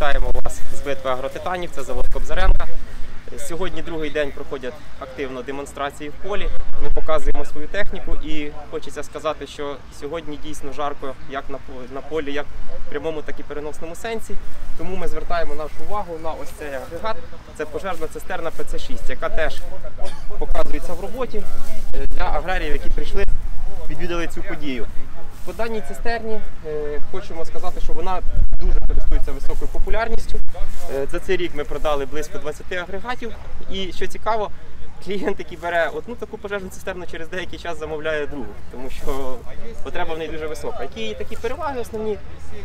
Вітаємо вас з битви агротитанів. Це завод Кобзаренка. Сьогодні другий день проходять активно демонстрації в полі. Ми показуємо свою техніку і хочеться сказати, що сьогодні дійсно жарко як на полі, як в прямому, так і переносному сенсі. Тому ми звертаємо нашу увагу на ось цей агрегат. Це пожежна цистерна ПЦ6, яка теж показується в роботі е, для аграріїв, які прийшли, відвідали цю подію. По даній цистерні е, хочемо сказати, що вона дуже користується високою популярністю. Е, За цей рік ми продали близько 20 агрегатів. І що цікаво, клієнт, який бере одну таку пожежну цистерну, через деякий час замовляє другу, тому що потреба в неї дуже висока. Які такі переваги основні?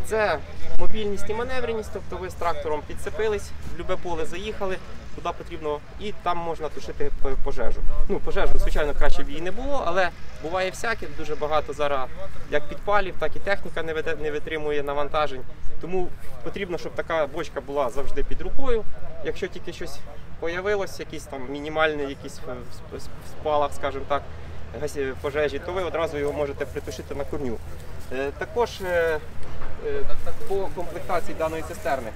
Це мобільність і маневреність, тобто ви з трактором підцепились, в любе поле заїхали, куди потрібно, і там можна тушити пожежу. Ну, пожежу, звичайно, краще б її не було, але буває всяке. Дуже багато зараз як підпалів, так і техніка не витримує навантажень. Тому потрібно, щоб така бочка була завжди під рукою. Якщо тільки щось появилось, якийсь там мінімальний якийсь сп- сп- спалах, скажімо так, пожежі, то ви одразу його можете притушити на корню. Е, Також е, е, по комплектації даної цистерни.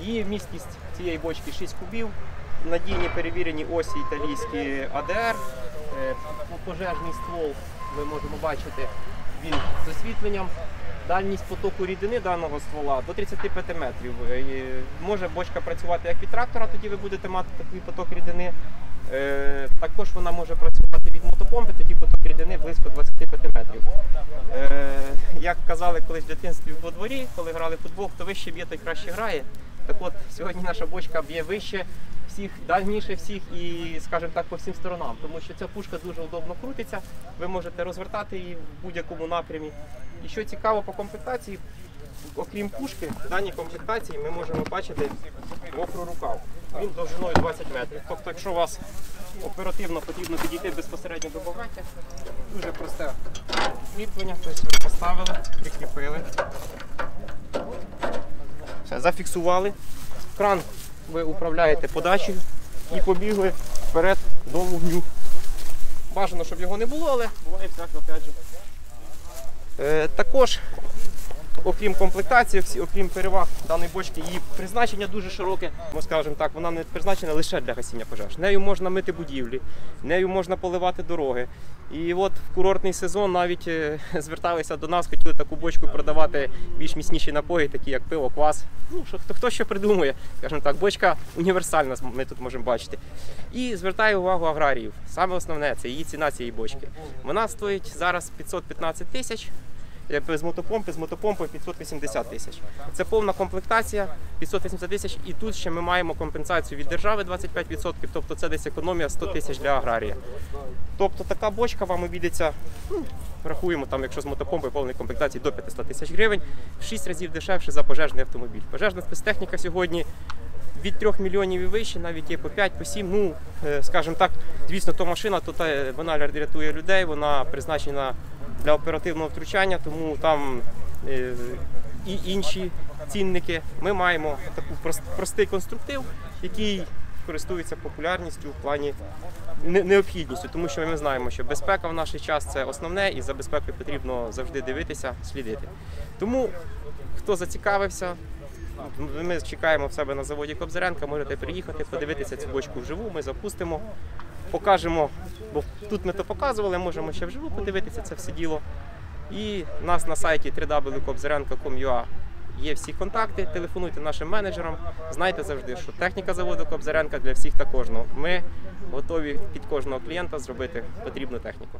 Її вмісткість цієї бочки 6 кубів, надійні перевірені осі італійські АДР, пожежний ствол ми можемо бачити, він з освітленням. Дальність потоку рідини даного ствола до 35 метрів. Е, Може бочка працювати як від трактора, тоді ви будете мати такий поток рідини. Е, Також вона може працювати від мотопомпи, тоді поток рідини близько 25 метрів. Е, Як казали колись в дитинстві во дворі, коли грали в футбол, хто вище б'є, той краще грає. Так от сьогодні наша бочка б'є вище всіх, дальніше всіх і, скажімо так, по всім сторонам, тому що ця пушка дуже удобно крутиться. Ви можете розвертати її в будь-якому напрямі. І що цікаво по комплектації, окрім пушки, в даній комплектації ми можемо бачити мокру рукав. Він довжиною 20 метрів. Тобто, якщо у вас оперативно потрібно підійти безпосередньо до багаття, дуже просте кріплення, тобто поставили, прикріпили. Зафіксували. Кран ви управляєте подачею і побігли вперед до вогню. Бажано, щоб його не було, але буває всяко, опять же. Е, також, окрім комплектації, окрім переваг даної бочки, її призначення дуже широке. Ми скажемо так, вона не призначена лише для гасіння пожеж. Нею можна мити будівлі, нею можна поливати дороги. І от в курортний сезон навіть е, зверталися до нас, хотіли таку бочку продавати більш міцніші напої, такі як пиво, квас. Ну, що, хто, хто що придумує, скажімо так, бочка універсальна, ми тут можемо бачити. І звертаю увагу аграріїв. Саме основне це її ціна цієї бочки. Вона стоїть зараз 515 тисяч. Без мотопомпи, з мотопомпою 580 тисяч. Це повна комплектація 580 тисяч. І тут ще ми маємо компенсацію від держави 25%, тобто це десь економія 100 тисяч для аграрія. Тобто така бочка вам обійдеться, ну, рахуємо, там, якщо з мотопомпою повної комплектації до 500 тисяч гривень, в 6 разів дешевше за пожежний автомобіль. Пожежна спецтехніка сьогодні від 3 мільйонів і вище, навіть є по 5, по 7. Ну, е, скажімо так, звісно, то машина, то та, вона рятує людей, вона призначена для оперативного втручання, тому там е, і інші цінники. Ми маємо таку прост- простий конструктив, який користується популярністю в плані не- необхідністю, тому що ми знаємо, що безпека в наш час це основне, і за безпекою потрібно завжди дивитися, слідити. Тому хто зацікавився, ми чекаємо в себе на заводі Кобзаренка. Можете приїхати, подивитися цю бочку вживу. Ми запустимо, покажемо, бо тут ми то показували, можемо ще вживу подивитися це все діло. І нас на сайті www.kobzarenko.com.ua є всі контакти. Телефонуйте нашим менеджерам. Знайте завжди, що техніка заводу Кобзаренка для всіх та кожного. Ми готові під кожного клієнта зробити потрібну техніку.